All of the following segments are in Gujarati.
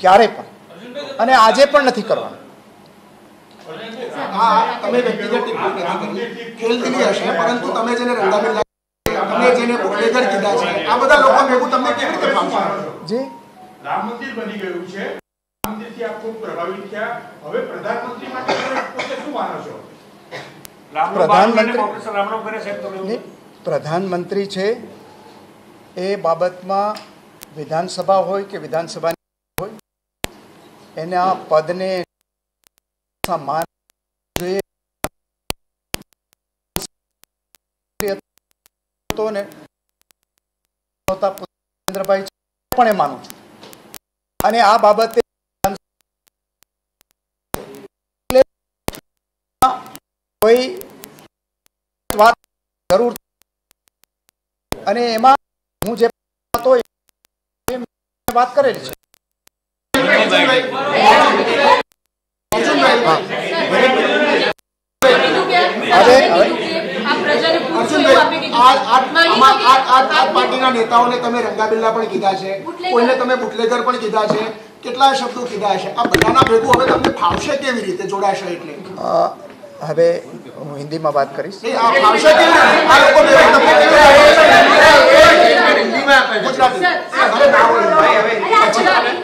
ક્યારે પણ. અને આજે પણ નથી કરવાનું. તમે વ્યક્તિગત હશે પરંતુ તમે જેને રંગાબેન તમે જેને બુટલેગર કીધા છે આ બધા લોકો ભેગું તમને કેવી રીતે ફાવશે જે રામ મંદિર બની ગયું છે. રામ મંદિરથી આપ ખૂબ પ્રભાવિત થયા. હવે પ્રધાનમંત્રી માટે પોતે શું માનો છો? પ્રધાનમંત્રી પ્રધાનમંત્રી છે એ બાબતમાં વિધાનસભા હોય કે વિધાનસભાની હોય એના પદને માન હોતા પણ એ માનું છું. અને આ બાબતે કોઈ વાત જરૂર અને એમાં હું જે વાત કરેલી છે હવે અર્જુનભાઈ આ આ આમાં આ આ આ નેતાઓને તમે રંગાબિલ્લા પણ કીધા છે કોઈને તમે બુટલેગર પણ કીધા છે કેટલા શબ્દો કીધા છે આ બધાના હવે તમને ફાવશે કેવી રીતે જોડાશે એટલે હવે હું હિન્દીમાં વાત કરીશ ગુજરાતી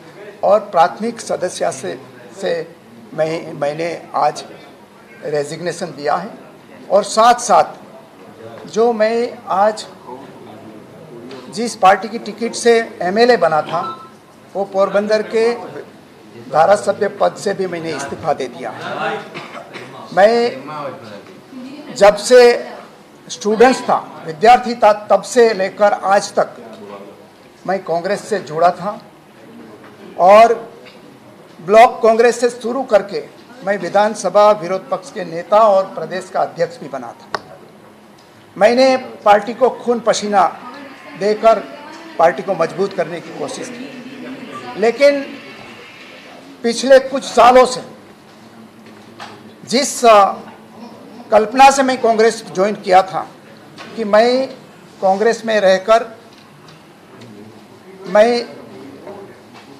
और प्राथमिक सदस्य से से मैं, मैंने आज रेजिग्नेशन दिया है। और साथ साथ जो मैं आज जिस पार्टी की टिकट से एमएलए बना था, वो पोरबंदर के धारा सभ्य पद से भी मैंने इस्तीफा दे दिया। मैं जब से स्टूडेंट्स था, विद्यार्थी था, तब से लेकर आज तक मैं कांग्रेस से जुड़ा था। और ब्लॉक कांग्रेस से शुरू करके मैं विधानसभा विरोध पक्ष के नेता और प्रदेश का अध्यक्ष भी बना था। मैंने पार्टी को खून पसीना देकर पार्टी को मज़बूत करने की कोशिश की। लेकिन पिछले कुछ सालों से जिस कल्पना से मैं कांग्रेस ज्वाइन किया था कि मैं कांग्रेस में रहकर मैं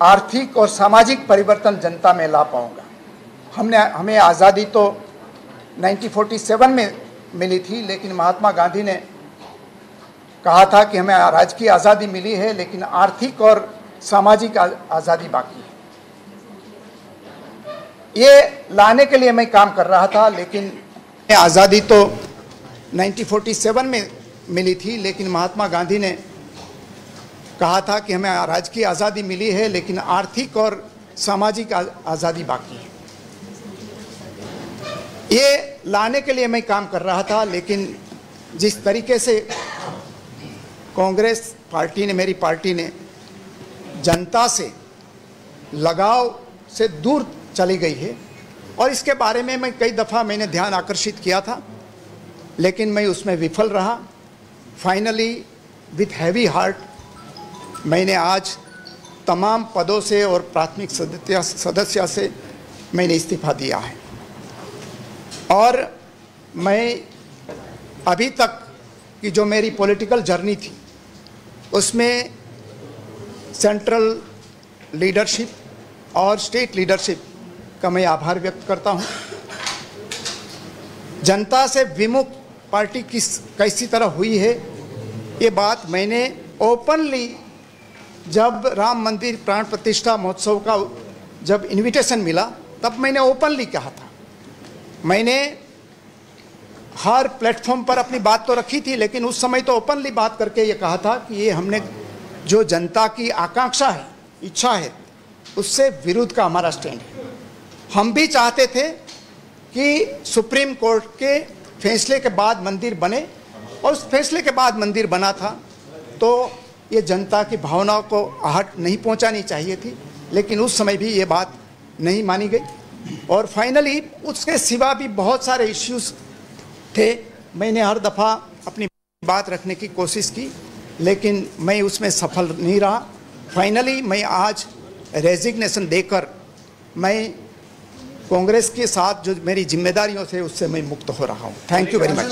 आर्थिक और सामाजिक परिवर्तन जनता में ला पाऊँगा। हमने, हमें आज़ादी तो 1947 में मिली थी, लेकिन महात्मा गांधी ने कहा था कि हमें राजकीय आज़ादी मिली है, लेकिन आर्थिक और सामाजिक आज़ादी बाकी है। ये लाने के लिए मैं काम कर रहा था, लेकिन आज़ादी तो 1947 में मिली थी, लेकिन महात्मा गांधी ने कहा था कि हमें राजकीय आज़ादी मिली है, लेकिन आर्थिक और सामाजिक आज़ादी बाकी है। ये लाने के लिए मैं काम कर रहा था, लेकिन जिस तरीके से कांग्रेस पार्टी ने, मेरी पार्टी ने जनता से लगाव से दूर चली गई है, और इसके बारे में मैं कई दफ़ा मैंने ध्यान आकर्षित किया था, लेकिन मैं उसमें विफल रहा। फाइनली विथ हैवी हार्ट मैंने आज तमाम पदों से और प्राथमिक सदस्य सदस्य से मैंने इस्तीफा दिया है। और मैं अभी तक की जो मेरी पॉलिटिकल जर्नी थी, उसमें सेंट्रल लीडरशिप और स्टेट लीडरशिप का मैं आभार व्यक्त करता हूँ। जनता से विमुख पार्टी किस, कैसी तरह हुई है, ये बात मैंने ओपनली जब राम मंदिर प्राण प्रतिष्ठा महोत्सव का जब इनविटेशन मिला, तब मैंने ओपनली कहा था। मैंने हर प्लेटफॉर्म पर अपनी बात तो रखी थी, लेकिन उस समय तो ओपनली बात करके ये कहा था कि ये हमने जो जनता की आकांक्षा है, इच्छा है, उससे विरुद्ध का हमारा स्टैंड है। हम भी चाहते थे कि सुप्रीम कोर्ट के फैसले के बाद मंदिर बने, और उस फैसले के बाद मंदिर बना था तो ये जनता की भावनाओं को आहट नहीं पहुंचानी चाहिए थी, लेकिन उस समय भी ये बात नहीं मानी गई। और फाइनली उसके सिवा भी बहुत सारे इश्यूज़ थे। मैंने हर दफ़ा अपनी बात रखने की कोशिश की, लेकिन मैं उसमें सफल नहीं रहा। फाइनली मैं आज रेजिग्नेशन देकर मैं कांग्रेस के साथ जो मेरी जिम्मेदारियों से उससे मैं मुक्त हो रहा हूँ। थैंक यू वेरी मच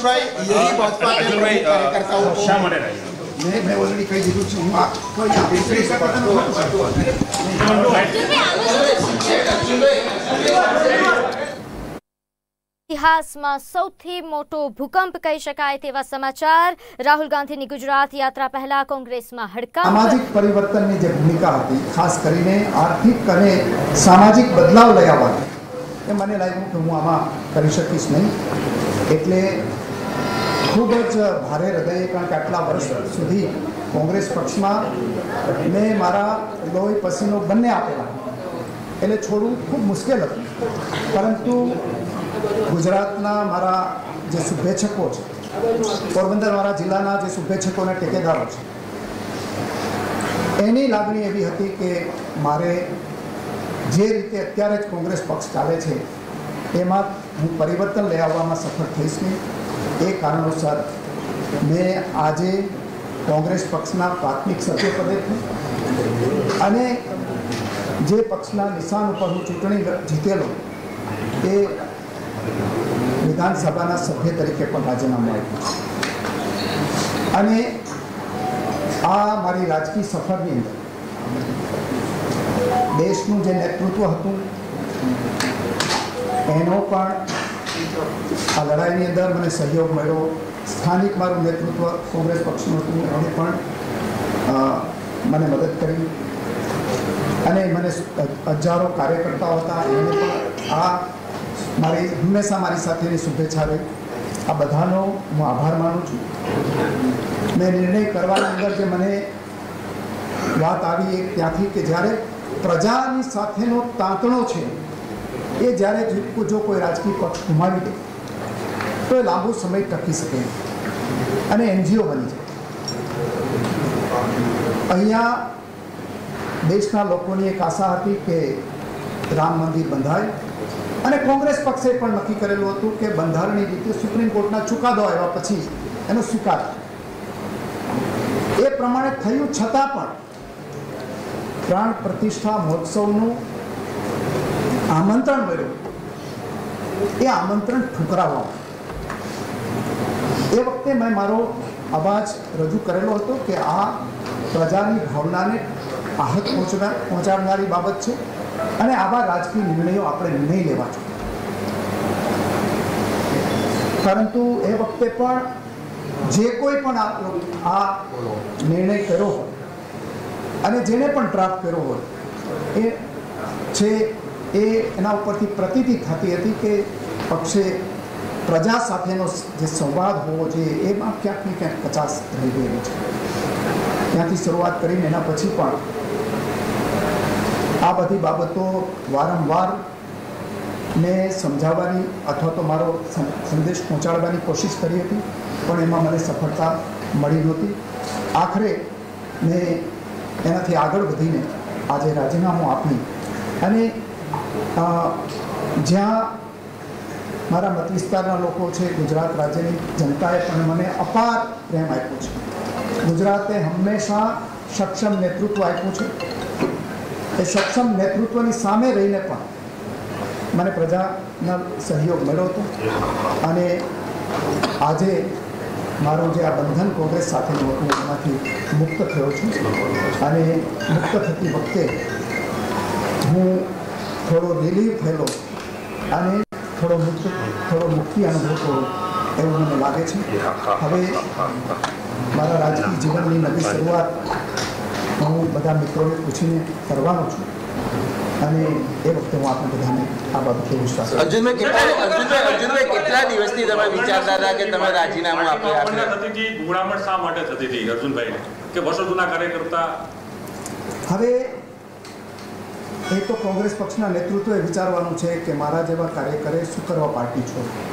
મેં મેં ઓલરેડી કહી દીધું છું હું આ કોઈ આપી ત્રીસ ટકા તમે ખોટું છું ઇતિહાસમાં સૌથી મોટો ભૂકંપ કહી શકાય તેવા સમાચાર. રાહુલ ગાંધીની ગુજરાત યાત્રા પહેલા કોંગ્રેસમાં હડકા સામાજિક પરિવર્તનની જે ભૂમિકા હતી ખાસ કરીને આર્થિક અને સામાજિક બદલાવ લઈ આવવાની એ મને લાગ્યું કે હું આમાં કરી શકીશ નહીં. એટલે ખૂબ જ ભારે હૃદયે કારણ કે આટલા વર્ષ સુધી કોંગ્રેસ પક્ષમાં મેં મારા લોહી પસીનો બંને આપેલા. એટલે છોડવું ખૂબ મુશ્કેલ હતું. પરંતુ ગુજરાતના મારા જે શુભેચ્છકો છે, પોરબંદર મારા જિલ્લાના જે શુભેચ્છકોના ટેકેદારો છે, એની લાગણી એવી હતી કે મારે જે રીતે અત્યારે જ કોંગ્રેસ પક્ષ ચાલે છે, એમાં હું પરિવર્તન લઈ આવવામાં સફળ થઈશ નહીં. એ કારણોસર મેં આજે કોંગ્રેસ પક્ષના પ્રાથમિક સભ્ય પદે અને જે પક્ષના નિશાન ઉપર હું ચૂંટણી જીતેલો, એ વિધાનસભાના સભ્ય તરીકે પણ રાજીનામું આપ્યું અને આ મારી રાજકીય સફરની અંદર દેશનું જે નેતૃત્વ હતું, એનો પણ આ લડાઈની અંદર મને સહયોગ મળ્યો. સ્થાનિક મારું નેતૃત્વ કોંગ્રેસ પક્ષનું હતું, એણે પણ મને મદદ કરી. અને મને હજારો કાર્યકર્તાઓ હતા, એમને પણ આ મારી, હંમેશા મારી સાથેની શુભેચ્છા રહી. આ બધાનો હું આભાર માનું છું. મેં નિર્ણય કરવાની અંદર જે મને વાત આવી એ ત્યાંથી કે જ્યારે પ્રજાની સાથેનો તાંતણો છે એ જ્યારે જો- કોઈ રાજકીય પક્ષ ગુમાવી દે, તો એ લાંબો સમય ટકી શકે અને એનજીઓ બની જાય. અહીંયા દેશના લોકોની એક આશા હતી કે રામ મંદિર બંધાય. અને કોંગ્રેસ પક્ષે પણ નક્કી કરેલું હતું કે બંધારણની રીતે સુપ્રીમ કોર્ટના ચુકાદો આવ્યા પછી એનો સ્વીકાર એ પ્રમાણે થયું છતાં પણ પ્રાણ પ્રતિષ્ઠા મહોત્સવનું આમંત્રણ મળ્યું. એ આમંત્રણ ઠુકરાવવા એ વખતે મેં મારો અવાજ રજૂ કરેલો હતો કે આ પ્રજાની ભાવનાને આહત પહોંચવા પહોંચાડનારી બાબત છે અને આવા રાજકીય નિર્ણયો આપણે નહીં લેવા જોઈએ. પરંતુ એ વખતે પણ જે કોઈ પણ આ નિર્ણય કર્યો હોય અને જેને પણ ડ્રાફ્ટ કર્યો હોય, એ છે એ એના ઉપરથી પ્રતીતિ થતી હતી કે પક્ષે પ્રજા સાથેનો જે સંવાદ હોવો જોઈએ એમાં ક્યાંક ને ક્યાંક કચાસ રહી ગયેલી છે. ત્યાંથી શરૂઆત કરીને એના પછી પણ આ બધી બાબતો વારંવાર મેં સમજાવવાની અથવા તો મારો સંદેશ પહોંચાડવાની કોશિશ કરી હતી, પણ એમાં મને સફળતા મળી નહોતી. આખરે મેં એનાથી આગળ વધીને આજે રાજીનામું આપી અને જ્યાં મારા મત વિસ્તારના લોકો છે, ગુજરાત રાજ્યની જનતાએ પણ મને અપાર પ્રેમ આપ્યો છે. ગુજરાતે હંમેશા સક્ષમ નેતૃત્વ આપ્યું છે. એ સક્ષમ નેતૃત્વની સામે રહીને પણ મને પ્રજાનો સહયોગ મળ્યો હતો અને આજે મારું જે આ બંધન કોંગ્રેસ સાથેનું હતું, એમાંથી મુક્ત થયો છું. અને મુક્ત થતી વખતે હું થોડો રિલીફ થયેલો અને થોડો મુક્ત થોડો મુક્તિ અનુભવતો એવું મને લાગે છે હવે મારા રાજકીય જીવનની નવી શરૂઆત હું બધા મિત્રોને પૂછીને કરવાનો છું અને એ વખતે હું આપણે બધાને આ બાબતે વિશ્વાસ. અર્જુનભાઈ કેટલા અર્જુનભાઈ અર્જુનભાઈ કેટલા દિવસથી તમે વિચારતા હતા કે તમે રાજીનામું આપી આપણે થતી હતી ગુણામણ શા માટે થતી હતી અર્જુનભાઈને કે વર્ષો જૂના કાર્યકર્તા હવે એ તો કોંગ્રેસ પક્ષના નેતૃત્વએ વિચારવાનું છે કે મારા જેવા કાર્યકરે શું કરવા પાર્ટી છોડી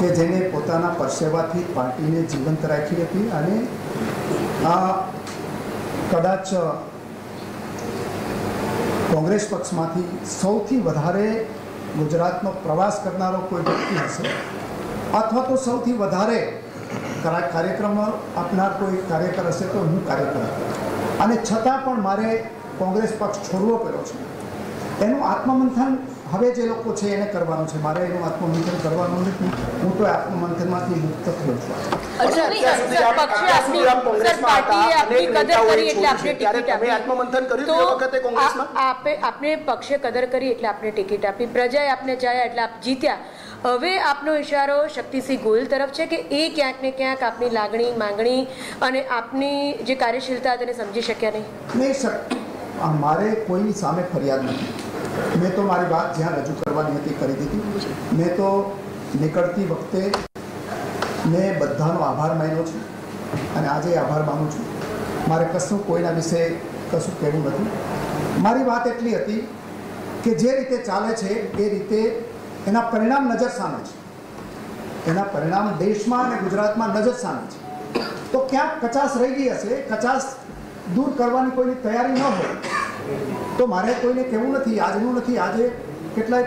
કે જેને પોતાના પરસેવાથી પાર્ટીને જીવંત રાખી હતી અને આ કદાચ કોંગ્રેસ પક્ષમાંથી સૌથી વધારે ગુજરાતનો પ્રવાસ કરનારો કોઈ વ્યક્તિ હશે, અથવા તો સૌથી વધારે કરા- કાર્યક્રમ આપનાર કોઈ કાર્યકર હશે તો હું કાર્યકર હતો. અને છતાં પણ મારે કોંગ્રેસ પક્ષ છોડવો પડ્યો છે. એનું આત્મમંથન હવે જે લોકો છે એને કરવાનું છે. મારે એનું આત્મમંથન કરવાનું નથી. હું તો આત્મમંથનમાંથી મુક્ત થયો છું. આપ- અત્યાર સુધી આપ કોંગ્રેસમાં હતા, અનેક નેતાઓએ છોડ્યું છે. ત્યારે તમે આત્મમંથન કર્યું કોંગ્રેસમાં? આ- આપે આપને પક્ષે કદર કરી એટલે આપણે ટિકિટ આપી. પ્રજાએ આપને ચાહ્યા એટલે આપ જીત્યા. હવે આપનો ઇશારો શક્તિસિંહ ગોયલ તરફ છે કે એ ક્યાંક ને ક્યાંક આપની લાગણી, માંગણી અને આપની જે કાર્યશીલતા તેને સમજી શક્યા નહીં? મારે કોઈની સામે ફરિયાદ નથી. મેં તો મારી વાત જ્યાં રજૂ કરવાની હતી, કરી દીધી. મેં તો નીકળતી વખતે મેં બધાનો આભાર માન્યો છું અને આજે આભાર માનું છું. મારે કશું કોઈના વિશે કશું કહેવું નથી. મારી વાત એટલી હતી કે જે રીતે ચાલે છે, એ રીતે એના પરિણામ નજર સામે છે. એના પરિણામ દેશમાં અને ગુજરાતમાં નજર સામે છે. તો ક્યાંક કચાસ રહી ગઈ હશે કચાસ દૂર કરવાની કોઈની તૈયારી ન હોય, તો મારે કોઈને કહેવું નથી આજનું નથી, આજે કેટલાય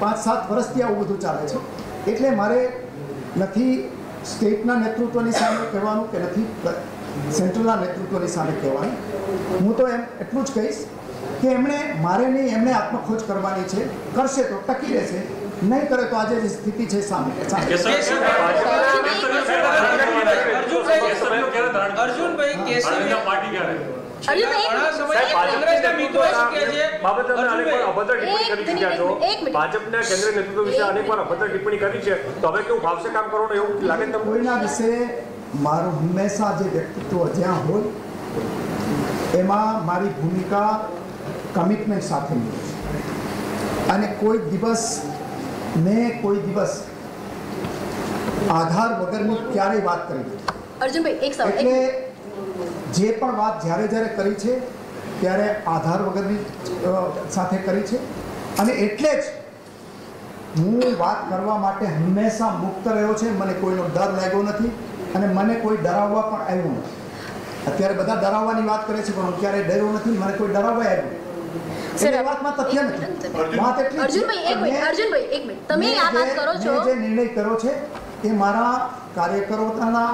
પાંચ, સાત વર્ષથી આવું બધું ચાલે છે. એટલે મારે નથી સ્ટેટના નેતૃત્વની સામે કહેવાનું કે નથી સેન્ટ્રલના નેતૃત્વની સામે કહેવાનું. હું તો એમ એટલું જ કહીશ કે એમણે, મારે નહીં, એમણે આત્મખોજ કરવાની છે. કરશે તો ટકી રહેશે. નહીં કરે તો આજે જે સ્થિતિ છે સામે? અર્જુનભાઈ કેસરી ભાજપના કેન્દ્રીય નેતૃત્વ વિશે અનેકવાર અભદ્ર ટિપ્પણી કરી છે. તો હવે કેવું ભાવશે કામ કરવાનું એવું લાગે તમને? કોઈના વિશે મારું હંમેશા જે વ્યક્તિત્વ જ્યાં હોય એમાં મારી ભૂમિકા કમિટમેન્ટ સાથે અને કોઈ દિવસ મેં કોઈ દિવસ આધાર વગરની ક્યારેય વાત કરી નથી. અર્જુનભાઈ એક સવાલ એટલે જે પણ વાત જ્યારે જ્યારે કરી છે ત્યારે આધાર વગરની સાથે કરી છે. અને એટલે જ હું વાત કરવા માટે હંમેશા મુક્ત રહ્યો છે. મને કોઈનો ડર લાગ્યો નથી અને મને કોઈ ડરાવવા પણ આવ્યું નથી. અત્યારે બધા ડરાવવાની વાત કરે છે પણ હું ક્યારેય ડર્યો નથી. મને કોઈ ડરાવવા આવ્યું વાતમાં તથ્ય નથી. વાત એટલી અર્જુનભાઈ એક મિનિટ અર્જુનભાઈ એક મિનિટ. તમે આ વાત કરો છો. જે નિર્ણય કર્યો છે એ મારા કાર્યકરોના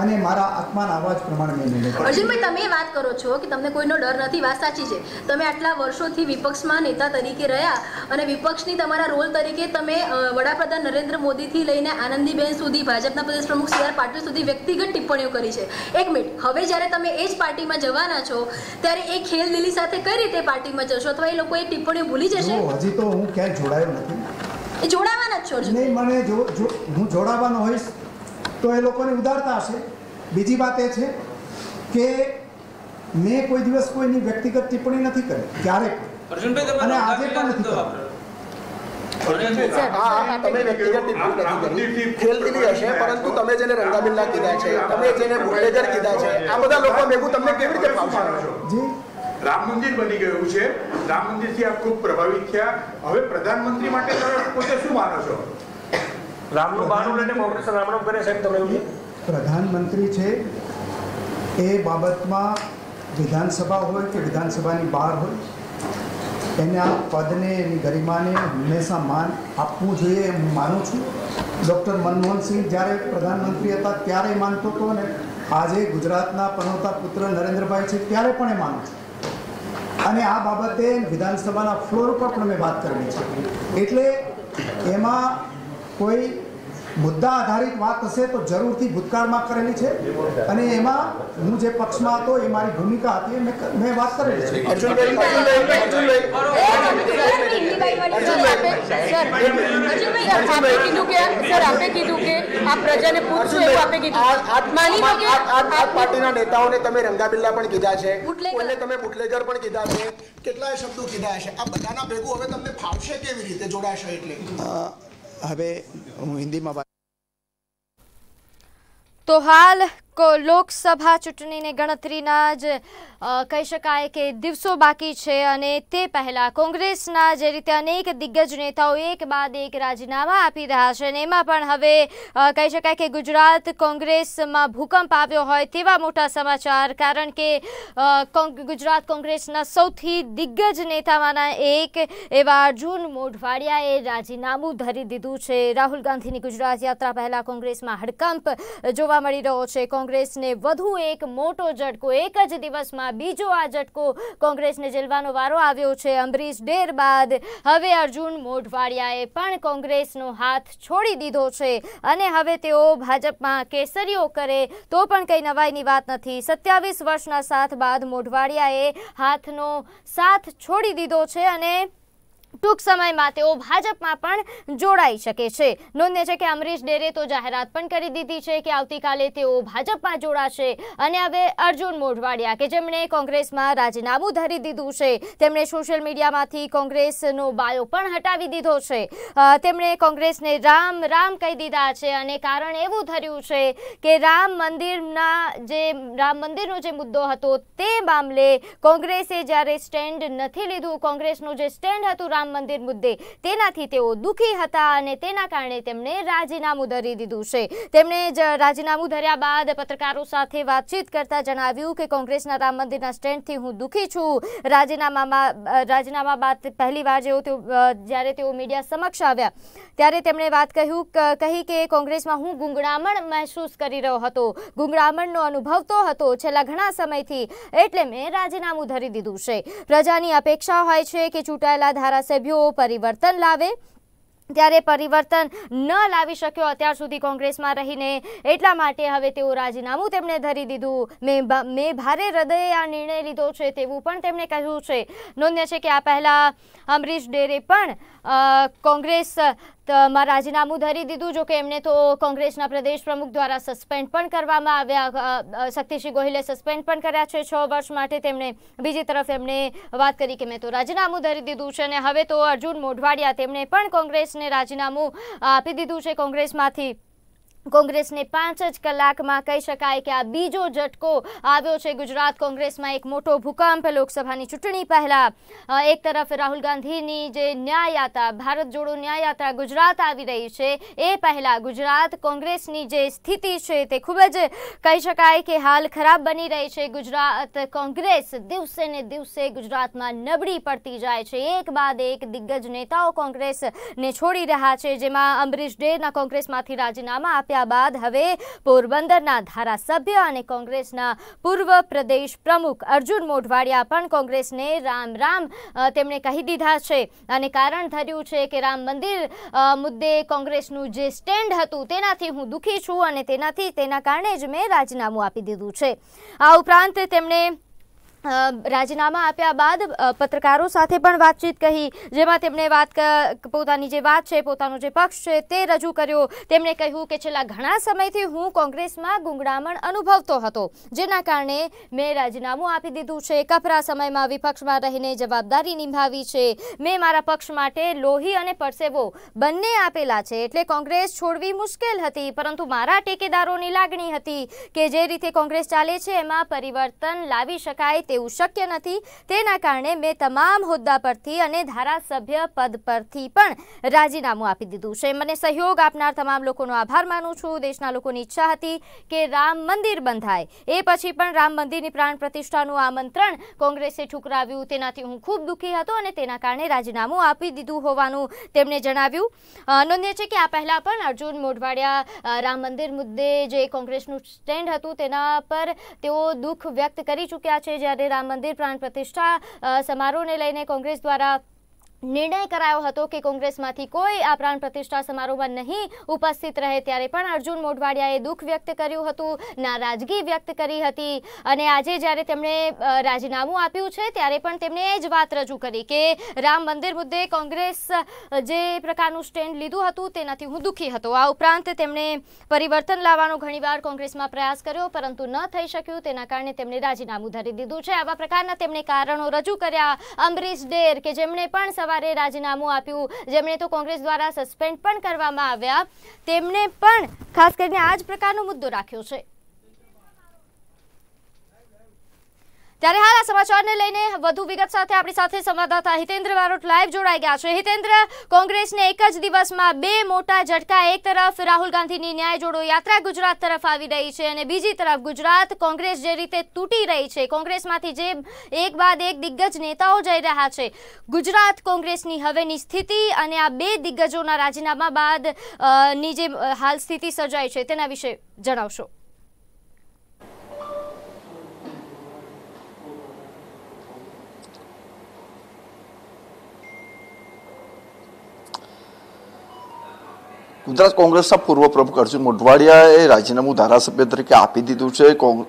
અને મારા આત્માના અવાજ પ્રમાણે મેં નિર્ણય કર્યો. અર્જુનભાઈ તમે વાત કરો છો કે તમને કોઈનો ડર નથી વાત સાચી છે. તમે આટલા વર્ષોથી વિપક્ષમાં નેતા તરીકે રહ્યા અને વિપક્ષની તમારા રોલ તરીકે તમે વડાપ્રધાન નરેન્દ્ર મોદીથી લઈને આનંદીબેન સુધી ભાજપના પ્રદેશ પ્રમુખ સી આર પાટીલ સુધી વ્યક્તિગત ટિપ્પણીઓ કરી છે. એક મિનિટ. હવે જ્યારે તમે એ જ પાર્ટીમાં જવાના છો ત્યારે એ ખેલ દિલ્હી સાથે કઈ રીતે પાર્ટીમાં જશો? અથવા એ લોકો એ ટિપ્પણીઓ ભૂલી જશે? હજી તો હું ક્યાંય જોડાયો નથી. એ જોડાવાના જ છો નહીં મને જો હું જોડાવાનો હોઈશ તો એ લોકોને ઉદારતા હશે. બીજી વાત એ છે કે મેં કોઈ દિવસ કોઈની વ્યક્તિગત ટિપ્પણી નથી કરી. ક્યારેક અને આજે પણ નથી તમે વ્યક્તિગત ટિપ્પણી કરી. હશે પરંતુ તમે જેને રંગાબિલ્લા કીધા છે તમે જેને બુટલેગર કીધા છે આ બધા લોકો ભેગું તમને કેવી રીતે ફાવશે? રામ મંદિર બની ગયું છે. રામ મંદિરથી આપ ખૂબ પ્રભાવિત થયા. હવે પ્રધાનમંત્રી માટે તમે પોતે શું માનો છો? રામનું બાણું લઈને કોંગ્રેસ રામરામ કરે સાહેબ, તમે એવું પ્રધાનમંત્રી છે, એ બાબતમાં વિધાનસભા હોય કે વિધાનસભાની બહાર હોય, એને આ પદને, એની ગરિમાને હંમેશા માન આપવું જોઈએ હું માનું છું. ડૉક્ટર મનમોહનસિંહ જ્યારે પ્રધાનમંત્રી હતા ત્યારે માનતો હતો ને આજે ગુજરાતના પનોતા પુત્ર નરેન્દ્રભાઈ છે ત્યારે પણ એ માનું છું. અને આ બાબતે વિધાનસભાના ફ્લોર પર પણ મેં વાત કરેલી છે. એટલે એમાં કોઈ મુદ્દા આધારિત વાત હશે તો જરૂરથી ભૂતકાળમાં કરેલી છે અને એમાં હું જે પક્ષમાં હતો એ મારી ભૂમિકા હતી મેં વાત કરેલી છે પાર્ટીના નેતાઓને તમે રંગાબિલ્લા પણ કીધા છે. કોઈને તમે બુટલેગર પણ કીધા છે કેટલાય શબ્દો કીધા છે આ બધાના ભેગું હવે તમને ફાવશે કેવી રીતે જોડાશે એટલે હવે હું હિન્દીમાં વાત તો હાલ લોકસભા ચૂંટણીને ગણતરીના જ કહી શકાય કે દિવસો બાકી છે અને તે પહેલાં કોંગ્રેસના જે રીતે અનેક દિગ્ગજ નેતાઓ એક બાદ એક રાજીનામા આપી રહ્યા છે અને એમાં પણ હવે કહી શકાય કે ગુજરાત કોંગ્રેસમાં ભૂકંપ આવ્યો હોય તેવા મોટા સમાચાર, કારણ કે ગુજરાત કોંગ્રેસના સૌથી દિગ્ગજ નેતામાંના એક એવા અર્જુન મોઢવાડિયાએ રાજીનામું ધરી દીધું છે. રાહુલ ગાંધીની ગુજરાત યાત્રા પહેલાં કોંગ્રેસમાં હડકંપ જોવા મળી રહ્યો છે. કોંગ્રેસને વધુ એક મોટો ઝટકો એક જ દિવસમાં બીજો આ ઝટકો કોંગ્રેસને ઝેલવાનો વારો આવ્યો છે. અમરીશ ડેર બાદ હવે અર્જુન મોઢવાડિયાએ પણ કોંગ્રેસનો હાથ છોડી દીધો છે. અને હવે તેઓ ભાજપમાં કેસરીઓ કરે તો પણ કંઈ નવાઈની વાત નથી. સત્યાવીસ વર્ષના સાથ બાદ મોઢવાડિયાએ હાથનો સાથ છોડી દીધો છે અને ટૂંક સમયમાં તેઓ ભાજપમાં પણ જોડાઈ શકે છે. નોંધ્ય છે કે અમરીશ ડેરે તો જાહેરાત પણ કરી દીધી છે કે આવતીકાલે તેઓ ભાજપમાં જોડાશે. અને હવે અર્જુન મોઢવાડિયા, કે જેમણે કોંગ્રેસમાં રાજીનામું ધરી દીધું છે. તેમણે સોશિયલ મીડિયામાંથી કોંગ્રેસનો બાયો પણ હટાવી દીધો છે. તેમણે કોંગ્રેસને રામ રામ કહી દીધા છે અને કારણ એવું ધર્યું છે કે રામ મંદિરના જે, રામ મંદિરનો જે મુદ્દો હતો તે મામલે કોંગ્રેસે જ્યારે સ્ટેન્ડ નથી લીધું, કોંગ્રેસનું જે સ્ટેન્ડ હતું રામ મંદિર મુદ્દે. તેનાથી તેઓ દુઃખી હતા અને તેના કારણે તેમણે રાજીનામું ધરી દીધું છે. તેમણે જ રાજીનામું ધર્યા બાદ પત્રકારો સાથે વાતચીત કરતા જણાવ્યું કે કોંગ્રેસના રામ મંદિરના સ્ટેન્ડથી હું દુઃખી છું. રાજીનામામાં રાજીનામા બાદ પહેલી વાર જેઓ તેઓ જ્યારે તેઓ મીડિયા સમક્ષ આવ્યા, ત્યારે તેમણે વાત કહ્યું કહી કે કોંગ્રેસમાં હું ગુંગળામણ મહેસૂસ કરી રહ્યો હતો. ગુંગળામણનો અનુભવ તો હતો, છેલ્લા ઘણા સમયથી, એટલે મેં રાજીનામું ધરી દીધું છે. પ્રજાની અપેક્ષા હોય છે કે ચૂંટાયેલા ધારાસભ્યો પરિવર્તન લાવે. ત્યારે પરિવર્તન ન લાવી શક્યો અત્યાર સુધી કોંગ્રેસમાં રહીને. એટલા માટે હવે તેઓ રાજીનામું તેમણે ધરી દીધું. મેં મેં ભારે હૃદયે આ નિર્ણય લીધો છે તેવું પણ તેમણે કહ્યું છે. નોંધ્ય છે કે આ પહેલાં અમરીશ ડેરે પણ કોંગ્રેસ માં રાજીનામું ધરી દીધું જો કે એમને તો કોંગ્રેસના પ્રદેશ પ્રમુખ દ્વારા સસ્પેન્ડ પણ કરવામાં આવ્યા. શક્તિસિંહ ગોહિલે સસ્પેન્ડ પણ કર્યા છે છ વર્ષ માટે. તેમણે બીજી તરફ એમણે વાત કરી કે, મેં તો રાજીનામું ધરી દીધું છે અને હવે તો અર્જુન મોઢવાડિયા. તેમણે પણ કોંગ્રેસને રાજીનામું આપી દીધું છે કોંગ્રેસમાંથી. કોંગ્રેસને પાંચ જ કલાકમાં કહી શકાય કે આ બીજો ઝટકો આવ્યો છે. ગુજરાત કોંગ્રેસમાં એક મોટો ભૂકંપ, લોકસભાની ચૂંટણી પહેલા. એક તરફ રાહુલ ગાંધીની જે ન્યાય યાત્રા ભારત જોડો ન્યાય યાત્રા ગુજરાત આવી રહી છે. એ પહેલા ગુજરાત કોંગ્રેસની જે સ્થિતિ છે તે ખૂબ જ કહી શકાય કે હાલ ખરાબ બની રહી છે. ગુજરાત કોંગ્રેસ દિવસે ને દિવસે ગુજરાતમાં નબળી પડતી જાય છે. એક બાદ એક દિગ્ગજ નેતાઓ કોંગ્રેસને છોડી રહ્યા છે, જેમાં અમરીશ ડેના કોંગ્રેસમાંથી રાજીનામા આપ્યા બાદ હવે પોરબંદરના ધારાસભ્ય અને કોંગ્રેસના પૂર્વ પ્રદેશ પ્રમુખ અર્જુન મોઢવાડિયા પણ કોંગ્રેસને રામ રામ તેમણે કહી દીધા છે. અને કારણ ધર્યું છે કે રામ મંદિર મુદ્દે કોંગ્રેસનું જે સ્ટેન્ડ હતું તેનાથી હું દુઃખી છું અને તેનાથી તેના કારણે જ મેં રાજીનામું આપી દીધું છે. આ ઉપરાંત તેમણે રાજીનામા આપ્યા બાદ પત્રકારો સાથે પણ વાતચીત કહી, જેમાં તેમણે વાત પોતાની જે વાત છે, પોતાનો જે પક્ષ છે, તે રજૂ કર્યો. તેમણે કહ્યું કે છેલ્લા ઘણા સમયથી હું કોંગ્રેસમાં ગુંગળામણ અનુભવતો હતો, જેના કારણે મેં રાજીનામું આપી દીધું છે. કપરા સમયમાં વિપક્ષમાં રહીને જવાબદારી નિભાવી છે. મેં મારા પક્ષ માટે લોહી અને પરસેવો બંને આપેલા છે. એટલે કોંગ્રેસ છોડવી મુશ્કેલ હતી, પરંતુ મારા ટેકેદારોની લાગણી હતી કે જે રીતે કોંગ્રેસ ચાલે છે, એમાં પરિવર્તન લાવી શકાય તેવું શક્ય નથી. તેના કારણે મેં તમામ હોદ્દા પરથી અને ધારાસભ્ય પદ પરથી પણ રાજીનામું આપી દીધું છે. મને સહયોગ આપનાર તમામ લોકોનો આભાર માનું છું. દેશના લોકોની ઈચ્છા હતી કે રામ મંદિર બંધાય. એ પછી પણ રામ મંદિરની પ્રાણ પ્રતિષ્ઠાનું આમંત્રણ કોંગ્રેસે ઠુકરાવ્યું. તેનાથી હું ખૂબ દુઃખી હતો અને તેના કારણે રાજીનામું આપી દીધું હોવાનું તેમણે જણાવ્યું. નોંધ્ય છે કે આ પહેલાં પણ અર્જુન મોઢવાડિયા રામ મંદિર મુદ્દે જે કોંગ્રેસનું સ્ટેન્ડ હતું તેના પર તેઓ દુઃખ વ્યક્ત કરી ચૂક્યા છે. જ્યારે રામ મંદિર પ્રાણ પ્રતિષ્ઠા સમારોહને લઈને કોંગ્રેસ દ્વારા નિર્ણય કરાયો હતો કે કોંગ્રેસમાંથી કોઈ આ પ્રાણ પ્રતિષ્ઠા સમારોહમાં નહીં ઉપસ્થિત રહે ત્યારે પણ અર્જુન મોઢવાડિયાએ દુઃખ વ્યક્ત કર્યું હતું, નારાજગી વ્યક્ત કરી હતી અને આજે જ્યારે તેમણે રાજીનામું આપ્યું છે ત્યારે પણ તેમણે એ જ વાત રજૂ કરી કે રામ મંદિર મુદ્દે કોંગ્રેસ જે પ્રકારનું સ્ટેન્ડ લીધું હતું તેનાથી હું દુઃખી હતો. આ ઉપરાંત તેમણે પરિવર્તન લાવવાનો ઘણીવાર કોંગ્રેસમાં પ્રયાસ કર્યો પરંતુ ન થઈ શક્યું તેના કારણે તેમણે રાજીનામું ધરી દીધું છે. આવા પ્રકારના તેમણે કારણો રજૂ કર્યા. અમરીશ ડેર કે જેમણે પણ સવારે રાજીનામું આપ્યું. જેમણે તો કોંગ્રેસ દ્વારા સસ્પેન્ડ પણ કરવામાં આવ્યા. તેમણે પણ ખાસ કરીને આ જ પ્રકારનો મુદ્દો રાખ્યો છે. ત્યારે હાલ આ સમાચારને લઈને વધુ વિગત સાથે આપણી સાથે સંવાદદાતા હિતેન્દ્ર બારોટ લાઈવ જોડાઈ ગયા છે. હિતેન્દ્ર, કોંગ્રેસને એક જ દિવસમાં બે મોટા ઝટકા, એક તરફ રાહુલ ગાંધીની ન્યાય જોડો યાત્રા ગુજરાત તરફ આવી રહી છે અને બીજી તરફ ગુજરાત કોંગ્રેસ જે રીતે તૂટી રહી છે, કોંગ્રેસમાંથી જે એક બાદ એક દિગ્ગજ નેતાઓ જઈ રહ્યા છે, ગુજરાત કોંગ્રેસની હવેની સ્થિતિ અને આ બે દિગ્ગજોના રાજીનામા બાદની જે હાલ સ્થિતિ સર્જાઈ છે તેના વિશે જણાવશો. ગુજરાત કોંગ્રેસના પૂર્વ પ્રમુખ અર્જુન મોઢવાડિયાએ રાજીનામું ધારાસભ્ય તરીકે આપી દીધું છે. કોંગ-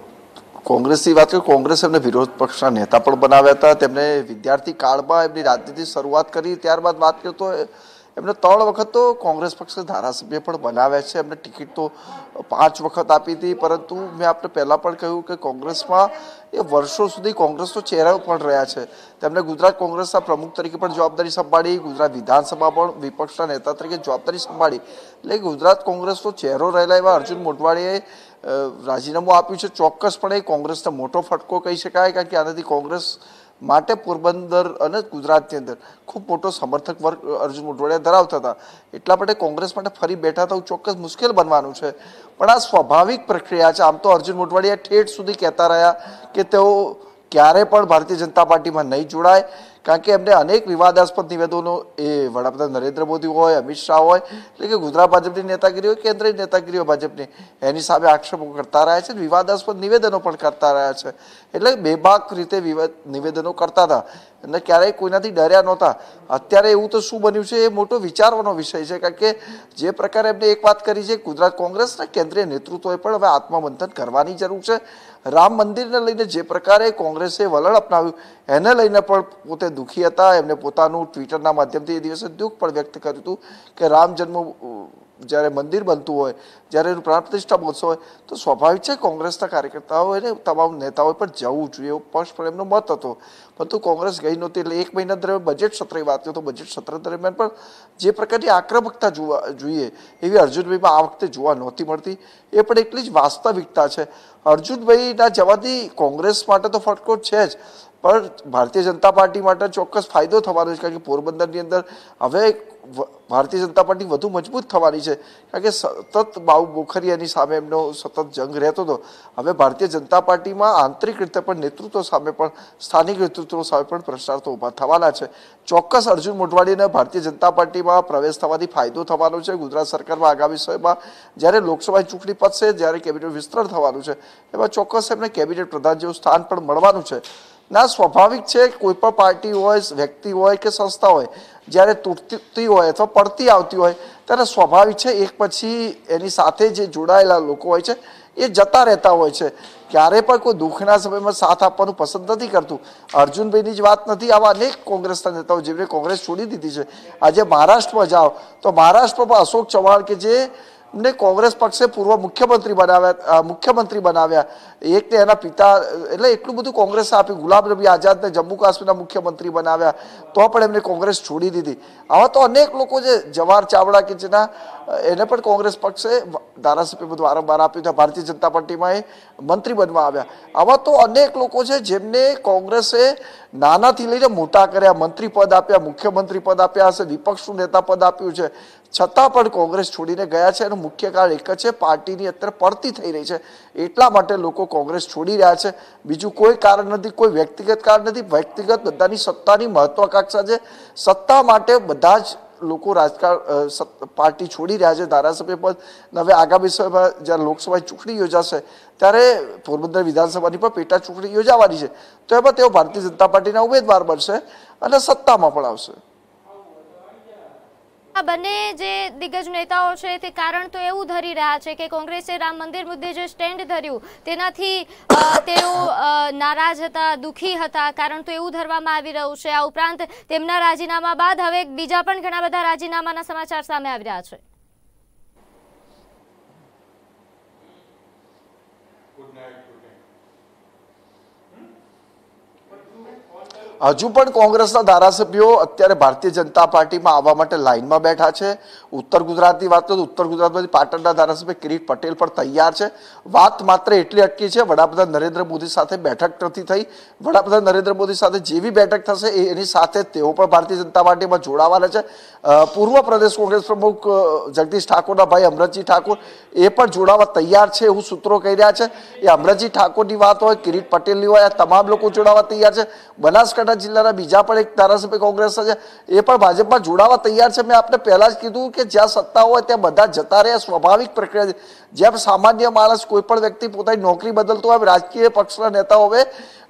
કોંગ્રેસની વાત કરીએ, કોંગ્રેસ એમને વિરોધ પક્ષના નેતા પણ બનાવ્યા હતા. તેમણે વિદ્યાર્થી કાળમાં એમની રાજનીતિ શરૂઆત કરી. ત્યારબાદ વાત કરીએ તો એમને ત્રણ વખત તો કોંગ્રેસ પક્ષના ધારાસભ્ય પણ બનાવ્યા છે. એમને ટિકિટ તો પાંચ વખત આપી હતી, પરંતુ મેં આપણે પહેલાં પણ કહ્યું કે કોંગ્રેસમાં એ વર્ષો સુધી કોંગ્રેસનો ચહેરો પણ રહ્યા છે. તેમણે ગુજરાત કોંગ્રેસના પ્રમુખ તરીકે પણ જવાબદારી સંભાળી, ગુજરાત વિધાનસભા પણ વિપક્ષના નેતા તરીકે જવાબદારી સંભાળી. એટલે ગુજરાત કોંગ્રેસનો ચહેરો રહેલા એવા અર્જુન મોટવાણીએ રાજીનામું આપ્યું છે. ચોક્કસપણે કોંગ્રેસને મોટો ફટકો કહી શકાય, કારણ કે આનાથી કોંગ્રેસ માટે પોરબંદર અને ગુજરાતની અંદર ખૂબ મોટો સમર્થક વર્ગ અર્જુન મોઢવાડિયા ધરાવતા હતા. એટલા માટે કોંગ્રેસ માટે ફરી બેઠા થવું ચોક્કસ મુશ્કેલ બનવાનું છે. પણ આ સ્વાભાવિક પ્રક્રિયા છે. આમ તો અર્જુન મોઢવાડિયા ઠેઠ સુધી કહેતા રહ્યા કે તેઓ ક્યારે પણ ભારતીય જનતા પાર્ટીમાં નહીં જોડાય. કારણ કે એમને અનેક વિવાદાસ્પદ નિવેદનો એ વડાપ્રધાન નરેન્દ્ર મોદી હોય, અમિત શાહ હોય, એટલે કે ગુજરાત ભાજપની નેતાગીરી હોય કેન્દ્રીય નેતાગીરી હોય ભાજપની. એની સામે આક્ષેપો કરતા રહ્યા છે વિવાદાસ્પદ નિવેદનો પણ કરતા રહ્યા છે. એટલે બેબાક રીતે નિવેદનો કરતા હતા. અને ક્યારેય કોઈનાથી ડર્યા નહોતા. અત્યારે એવું તો શું બન્યું છે એ મોટો વિચારવાનો વિષય છે. કારણ કે જે પ્રકારે એમને એક વાત કરી છે, ગુજરાત કોંગ્રેસના કેન્દ્રીય નેતૃત્વએ પણ હવે આત્મમંથન કરવાની જરૂર છે. રામ મંદિરને લઈને જે પ્રકારે કોંગ્રેસે વલણ અપનાવ્યું, એને લઈને પણ પોતે દુઃખી હતા. એમને પોતાનું ટ્વિટરના માધ્યમથી એ દિવસે દુઃખ પણ વ્યક્ત કર્યું હતું કે રામ જન્મ જ્યારે મંદિર બનતું હોય જ્યારે એનું પ્રાણ પ્રતિષ્ઠા મહોત્સવ હોય, તો સ્વાભાવિક છે કોંગ્રેસના કાર્યકર્તાઓ અને તમામ નેતાઓએ પણ જવું જોઈએ એવો સ્પષ્ટ પણ એમનો મત હતો. પરંતુ કોંગ્રેસ ગઈ નહોતી એટલે એક મહિના દરમિયાન બજેટ સત્રની વાત કરીએ તો બજેટ સત્ર દરમિયાન પણ જે પ્રકારની આક્રમકતા જોવા જોઈએ એવી અર્જુનભાઈમાં આ વખતે જોવા નહોતી મળતી. એ પણ એટલી જ વાસ્તવિકતા છે. અર્જુનભાઈના જવાથી કોંગ્રેસ માટે તો ફટકો છે જ, પણ ભારતીય જનતા પાર્ટી માટે ચોક્કસ ફાયદો થવાનો છે, કારણ કે પોરબંદરની અંદર હવે વ- ભારતીય જનતા પાર્ટી વધુ મજબૂત થવાની છે. કારણ કે સતત બાબુ બોખરિયાની સામે એમનો સતત જંગ રહેતો હતો. હવે ભારતીય જનતા પાર્ટીમાં આંતરિક રીતે પણ નેતૃત્વ સામે પણ, સ્થાનિક નેતૃત્વ સામે પણ પ્રશ્નાર્થો ઊભા થવાના છે. ચોક્કસ અર્જુન મોઢવાડીને ભારતીય જનતા પાર્ટીમાં પ્રવેશ થવાથી ફાયદો થવાનો છે. ગુજરાત સરકારમાં આગામી સમયમાં જ્યારે લોકસભા ચૂંટણી પતશે, જ્યારે કેબિનેટ વિસ્તરણ થવાનું છે, એમાં ચોક્કસ એમને કેબિનેટ પ્રધાન જેવું સ્થાન પણ મળવાનું છે. ના, સ્વાભાવિક છે, કોઈ પણ પાર્ટી હોય, વ્યક્તિ હોય કે સંસ્થા હોય, જ્યારે તૂટતી હોય અથવા પડતી આવતી હોય ત્યારે સ્વાભાવિક છે, એક પછી એની સાથે જે જોડાયેલા લોકો હોય છે, એ જતા રહેતા હોય છે. ક્યારે પણ કોઈ દુઃખના સમયમાં સાથ આપવાનું પસંદ નથી કરતું. અર્જુનભાઈની જ વાત નથી, આવા અનેક કોંગ્રેસના નેતાઓ જેમણે કોંગ્રેસ છોડી દીધી છે. આજે મહારાષ્ટ્રમાં જાઓ, તો મહારાષ્ટ્રમાં અશોક ચૌહાણ કે જે ને કોંગ્રેસ પક્ષે પૂર્વ મુખ્યમંત્રી બનાવ્યા મુખ્યમંત્રી બનાવ્યા. એકને એના પિતા, એટલે એટલું બધું કોંગ્રેસે આપ્યું. ગુલાબ નબી આઝાદને જમ્મુ કાશ્મીરના મુખ્યમંત્રી બનાવ્યા. તો પણ એમને કોંગ્રેસ છોડી દીધી. આવા તો અનેક લોકો જે જવાહર ચાવડા કે જેના એને પણ કોંગ્રેસ પક્ષે ધારાસભ્ય બધું વારંવાર આપ્યું છે. ભારતીય જનતા પાર્ટીમાં એ મંત્રી બનવા આવ્યા. આવા તો અનેક લોકો છે જેમને કોંગ્રેસે નાનાથી લઈને મોટા કર્યા. મંત્રી પદ આપ્યા, મુખ્યમંત્રી પદ આપ્યા હશે, વિપક્ષનું નેતા પદ આપ્યું છે. છતાં પણ કોંગ્રેસ છોડીને ગયા છે એનું મુખ્ય કારણ એક જ છે. પાર્ટીની અત્યારે પડતી થઈ રહી છે. એટલા માટે લોકો કોંગ્રેસ છોડી રહ્યા છે. બીજું કોઈ કારણ નથી, કોઈ વ્યક્તિગત કારણ નથી. વ્યક્તિગત બધાની સત્તાની મહત્વાકાંક્ષા છે. સત્તા માટે બધા જ લોકો રાજકારણ પાર્ટી છોડી રહ્યા છે. ધારાસભ્ય પદ. હવે આગામી સમયમાં જ્યારે લોકસભા ચૂંટણી યોજાશે, ત્યારે પોરબંદર વિધાનસભાની પણ પેટા ચૂંટણી યોજાવાની છે. તો એમાં તેઓ ભારતીય જનતા પાર્ટીના ઉમેદવાર બનશે અને સત્તામાં પણ આવશે. આ બંને જે દિગ્ગજ નેતાઓ છે તે કારણ તો એવું ધરી રહ્યા છે કે કોંગ્રેસે રામ મંદિર મુદ્દે જે સ્ટેન્ડ ધર્યું, તેનાથી તેઓ નારાજ હતા, દુઃખી હતા. કારણ તો એવું ધરવામાં આવી રહ્યું છે. આ ઉપરાંત તેમના રાજીનામા બાદ હવે બીજા પણ ઘણા બધા રાજીનામાના સમાચાર સામે આવી રહ્યા છે. હજુ પણ કોંગ્રેસના ધારાસભ્યો અત્યારે ભારતીય જનતા પાર્ટીમાં આવવા માટે લાઇનમાં બેઠા છે. ઉત્તર ગુજરાતની વાત તો ઉત્તર ગુજરાતમાંથી પાટણના ધારાસભ્ય કિરીટ પટેલ પણ તૈયાર છે. વાત માત્ર એટલી અટકી છે, વડાપ્રધાન નરેન્દ્ર મોદી સાથે બેઠક નથી થઈ. વડાપ્રધાન નરેન્દ્ર મોદી સાથે જેવી બેઠક થશે એની સાથે તેઓ પણ ભારતીય જનતા પાર્ટીમાં જોડાવાના છે. પૂર્વ પ્રદેશ કોંગ્રેસ પ્રમુખ જગદીશ ઠાકોરના ભાઈ અમરતજી ઠાકોર એ પણ જોડાવા તૈયાર છે એવું સૂત્રો કહી રહ્યા છે. એ અમરતજી ઠાકોરની વાત હોય, કિરીટ પટેલની હોય, આ તમામ લોકો જોડાવા તૈયાર છે. બનાસકાંઠા જિલ્લાના બીજા પણ એક ધારાસભ્ય કોંગ્રેસના છે. એ પણ ભાજપમાં જોડાવા તૈયાર છે. મેં આપને પહેલાં જ કીધું કે જ્યાં સત્તા હોય ત્યાં બધા જતા રહે આ સ્વાભાવિક પ્રક્રિયા છે. જેમ સામાન્ય માણસ કોઈ પણ વ્યક્તિ પોતાની નોકરી બદલતો હોય, રાજકીય પક્ષના નેતાઓ હવે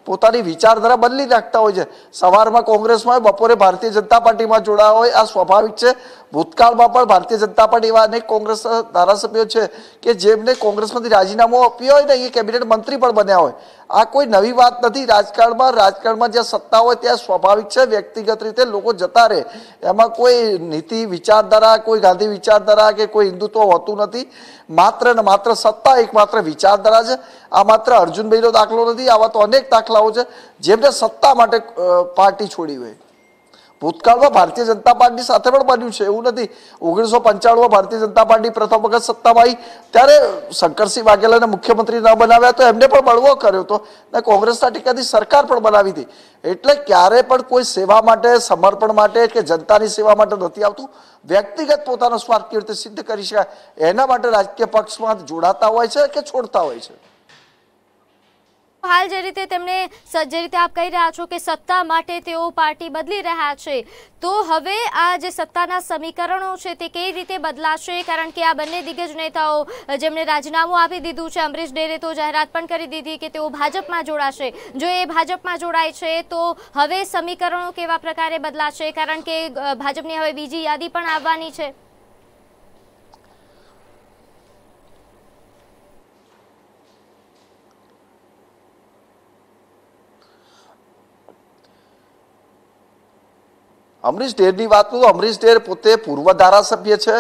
પોતાની વિચારધારા બદલી નાખતા હોય છે. સવારમાં કોંગ્રેસમાં હોય, બપોરે ભારતીય જનતા પાર્ટીમાં જોડાયા હોય, આ સ્વાભાવિક છે. ભૂતકાળમાં પણ ભારતીય જનતા પાર્ટી એવા અનેક કોંગ્રેસ ધારાસભ્યો છે કે જેમને કોંગ્રેસમાંથી રાજીનામું આપ્યું હોય ને, એ કેબિનેટ મંત્રી પણ બન્યા હોય. આ કોઈ નવી વાત નથી. રાજકારણમાં રાજકારણમાં જ્યાં સત્તા હોય ત્યાં સ્વાભાવિક છે, વ્યક્તિગત રીતે લોકો જતા રહે. એમાં કોઈ નીતિ વિચારધારા, કોઈ ગાંધી વિચારધારા કે કોઈ હિન્દુત્વ હોતું નથી. માત્ર ને માત્ર સત્તા એક માત્ર વિચારધારા છે. આ માત્ર અર્જુનભાઈનો દાખલો નથી, આવા તો અનેક દાખલાઓ છે. જેમને સત્તા માટે પાર્ટી છોડી હોય. ભૂતકાળમાં ભારતીય જનતા પાર્ટી સાથે પણ બન્યું છે, એવું નથી. ઓગણીસો પંચાણુંમાં ભારતીય જનતા પાર્ટી પ્રથમ વખત સત્તામાં આવી. ત્યારે શંકરસિંહ વાઘેલાને મુખ્યમંત્રી ન બનાવ્યા તો એમને પણ બળવો કર્યો હતો. ને કોંગ્રેસના ટીકાથી સરકાર પણ બનાવી હતી. એટલે ક્યારે પણ કોઈ સેવા માટે, સમર્પણ માટે કે જનતાની સેવા માટે નથી આવતું, વ્યક્તિગત પોતાનો સ્વાર્થ કેવી રીતે સિદ્ધ કરી શકાય? એના માટે રાજકીય પક્ષમાં જોડાતા હોય છે કે છોડતા હોય છે? હાલ જે રીતે તેમણે જે રીતે આપ કહી રહ્યા છો કે સત્તા માટે તેઓ પાર્ટી બદલી રહ્યા છે, તો હવે આ જે સત્તાના સમીકરણો છે તે કઈ રીતે બદલાશે? કારણ કે આ બંને દિગ્ગજ નેતાઓ જેમણે રાજીનામું આપી દીધું છે, અમરીશ ડેરે તો જાહેરાત પણ કરી દીધી કે તેઓ ભાજપમાં જોડાશે. જો એ ભાજપમાં જોડાય છે, તો હવે સમીકરણો કેવા પ્રકારે બદલાશે? કારણ કે ભાજપની હવે બીજી યાદી પણ આવવાની છે. અમરીશ ડેરની વાત કરું તો અમરીશ ડેર પોતે પૂર્વ ધારાસભ્ય છે.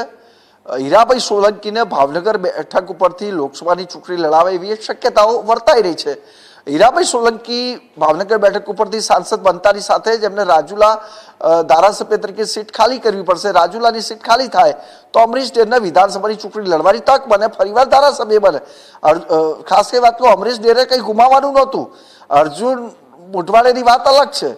હીરાભાઈ સોલંકીને ભાવનગર બેઠક ઉપરથી લોકસભાની ચૂંટણી લડાવે એવી શક્યતાઓ વર્તાઈ રહી છે. હીરાભાઈ સોલંકી ભાવનગર બેઠક ઉપરથી સાંસદ બનતાની સાથે જ એમને રાજુલા ધારાસભ્ય તરીકે સીટ ખાલી કરવી પડશે. રાજુલાની સીટ ખાલી થાય તો અમરીશ ડેરને વિધાનસભાની ચૂંટણી લડવાની તક બને, ફરીવાર ધારાસભ્ય બને. ખાસ એ વાત કહું, અમરીશ ડેરે કંઈ ગુમાવવાનું નહોતું. અર્જુન મોઢવાડેની વાત અલગ છે.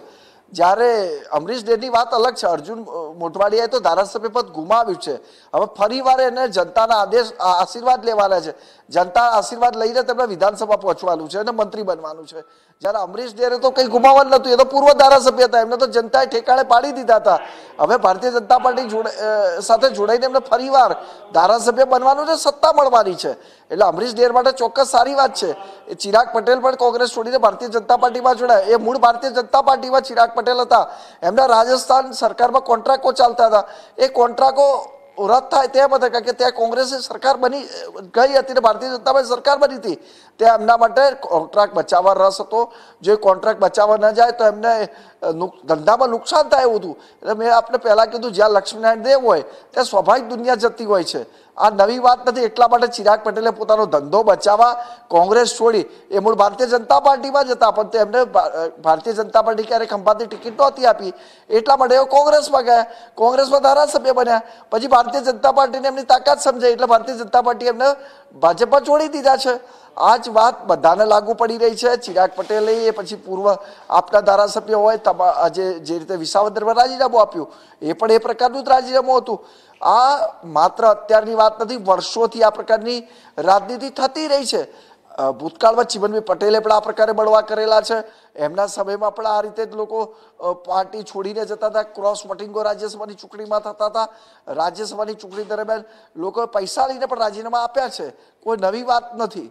જ્યારે અમરીશ ડેની વાત અલગ છે, અર્જુન મોટવાડિયાએ તો ધારાસભ્ય પદ ગુમાવ્યું છે. હવે ફરીવાર એને જનતાના આદેશ આશીર્વાદ લેવાના છે. જનતા આશીર્વાદ લઈને તેમને વિધાનસભા પહોંચવાનું છે અને મંત્રી બનવાનું છે. જ્યારે અમરીશ ડેરે તો કંઈ ગુમાવવાનું નહોતું. એ તો પૂર્વ ધારાસભ્ય હતા. એમને તો જનતાએ ઠેકાણે પાડી દીધા હતા. હવે ભારતીય જનતા પાર્ટી સાથે જોડાઈને એમને ફરીવાર ધારાસભ્ય બનવાનું છે સત્તા મળવાની છે. એટલે અમરીશ ડેર માટે ચોક્કસ સારી વાત છે. એ ચિરાગ પટેલ પણ કોંગ્રેસ છોડીને ભારતીય જનતા પાર્ટીમાં જોડાયા. એ મૂળ ભારતીય જનતા પાર્ટીમાં ચિરાગ પટેલ હતા. એમના રાજસ્થાન સરકારમાં કોન્ટ્રાક્ટો ચાલતા હતા. એ કોન્ટ્રાક્ટો રદ થાય તેમ બધા, કારણ કે ત્યાં કોંગ્રેસે સરકાર બની, ગઈ હતી ને ભારતીય જનતા પાર્ટી સરકાર બની હતી. ત્યાં એમના માટે કોન્ટ્રાક્ટ બચાવવા રસ હતો. જો કોન્ટ્રાક્ટ બચાવવા ન જાય તો એમને ધંધામાં નુકસાન થાય એવું હતું. એટલે મેં આપને પહેલાં કીધું, જ્યાં લક્ષ્મીનારાયણ દેવ હોય, ત્યાં સ્વાભાવિક દુનિયા જતી હોય છે. આ નવી વાત નથી, એટલા માટે ચિરાગ પટેલે પોતાનો ધંધો બચાવવા, કોંગ્રેસ છોડી, એ મૂળ ભારતીય જનતા પાર્ટીમાં જ હતા, પણ તેમને ભારતીય જનતા પાર્ટી ક્યારે ખંભાતની ટિકિટ નહોતી આપી. એટલા માટે એ કોંગ્રેસમાં ગયા. કોંગ્રેસમાં ધારાસભ્ય બન્યા. પછી ભારતીય જનતા પાર્ટીને એમની તાકાત સમજાઈ, એટલે ભારતીય જનતા પાર્ટી એમને ભાજપમાં છોડી દીધા છે. આ જ વાત બધાને લાગુ પડી રહી છે. ચિરાગ પટેલે એ પછી પૂર્વ આપના ધારાસભ્ય હોય, તમા, આજે જે રીતે વિસાવદરમાં રાજીનામું આપ્યું, એ પણ એ પ્રકારનું જ રાજીનામું હતું. આ માત્ર અત્યારની વાત નથી, વર્ષોથી આ પ્રકારની રાજનીતિ થતી રહી છે. ભૂતકાળમાં ચિમનભાઈ પટેલે પણ આ પ્રકારે બળવા કરેલા છે. એમના સમયમાં પણ આ રીતે જ લોકો પાર્ટી છોડીને જતા હતા, ક્રોસ વોટિંગો રાજ્યસભાની ચૂંટણીમાં થતા હતા. રાજ્યસભાની ચૂંટણી દરમિયાન લોકોએ પૈસા લઈને પણ રાજીનામા આપ્યા છે. કોઈ નવી વાત નથી.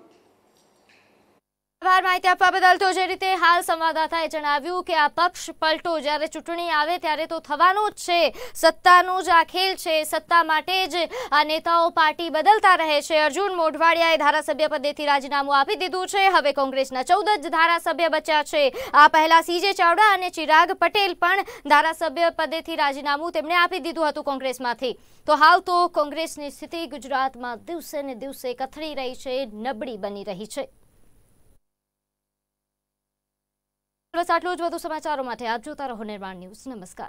આભાર માહિતી આપવા બદલ તો જે રીતે હાલ સંવાદદાતાએ જણાવ્યું કે આ પક્ષ પલટો જ્યારે ચૂંટણી આવે ત્યારે તો થવાનું જ છે. સત્તાનું જ આ ખેલ છે. સત્તા માટે જ આ નેતાઓ પાર્ટી બદલતા રહે છે. અર્જુન મોઢવાડિયાએ ધારાસભ્ય પદેથી રાજીનામું આપી દીધું છે. હવે કોંગ્રેસના ચૌદ જ ધારાસભ્ય બચ્યા છે. આ પહેલાં સીજે ચાવડા અને ચિરાગ પટેલ પણ ધારાસભ્ય પદેથી રાજીનામું તેમણે આપી દીધું હતું કોંગ્રેસમાંથી. તો હાલ તો કોંગ્રેસની સ્થિતિ ગુજરાતમાં દિવસે ને દિવસે કથળી રહી છે. નબળી બની રહી છે. બસ આટલું જ વધુ સમાચારો માટે આપ જોતા રહો નિર્માણ ન્યૂઝ. નમસ્કાર.